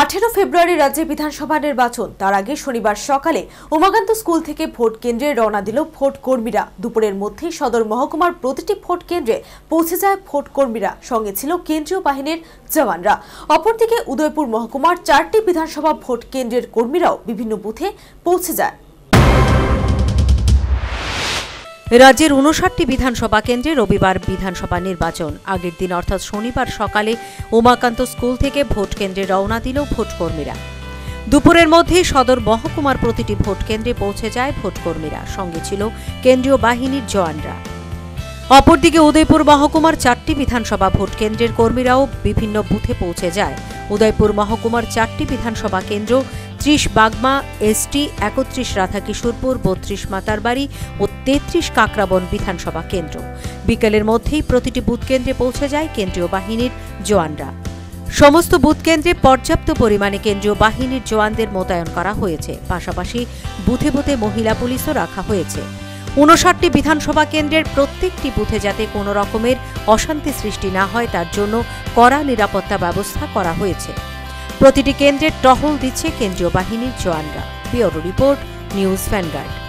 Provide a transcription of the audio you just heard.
আঠেরো ফেব্রুয়ারি রাজ্যে বিধানসভা নির্বাচন। তার আগে শনিবার সকালে উমাকান্ত স্কুল থেকে ভোট কেন্দ্রে রওনা দিল ভোট কর্মীরা। দুপুরের মধ্যেই সদর মহকুমার প্রতিটি ভোট কেন্দ্রে পৌঁছে যায় ভোট কর্মীরা। সঙ্গে ছিল কেন্দ্রীয় বাহিনীর জওয়ানরা। অপরদিকে উদয়পুর মহকুমার চারটি বিধানসভা ভোট কেন্দ্রের কর্মীরাও বিভিন্ন বুথে পৌঁছে যায়। রাজ্যের উনষাটটি বিধানসভা কেন্দ্রে রবিবার বিধানসভা নির্বাচন। আগের দিন অর্থাৎ শনিবার সকালে উমাকান্ত স্কুল থেকে ভোট কেন্দ্রে রওনা দিল ভোটকর্মীরা। দুপুরের মধ্যেই সদর মহকুমার প্রতিটি ভোট কেন্দ্রে পৌঁছে যায় ভোটকর্মীরা। সঙ্গে ছিল কেন্দ্রীয় বাহিনীর জওয়ানরা। অপরদিকে উদয়পুর মহকুমার চারটি বিধানসভা ভোট কেন্দ্রের কর্মীরাও বিভিন্ন বুথে পৌঁছে যায়। উদয়পুর মহকুমার চারটি বিধানসভা কেন্দ্র ত্রিশ বাগমা এসটি একত্রিশ রাধাকিশোরপুর, বত্রিশ মাতারবাড়ি ও তেত্রিশ কাকরাবন বিধানসভা কেন্দ্র। বিকেলের মধ্যেই প্রতিটি বুথ কেন্দ্রে পৌঁছে যায় কেন্দ্রীয় বাহিনীর জওয়ানরা। সমস্ত বুথ কেন্দ্রে পর্যাপ্ত পরিমাণে কেন্দ্রীয় বাহিনীর জওয়ানদের মোতায়েন করা হয়েছে। পাশাপাশি বুথে বুথে মহিলা পুলিশও রাখা হয়েছে। উনষাটটি বিধানসভা কেন্দ্রের প্রত্যেকটি বুথে যাতে কোনো রকমের অশান্তি সৃষ্টি না হয়, তার জন্য কড়া নিরাপত্তা ব্যবস্থা করা হয়েছে। প্রতিটি কেন্দ্রের টহল দিচ্ছে কেন্দ্রীয় বাহিনীর জওয়ানরা। Bureau report news vanguard.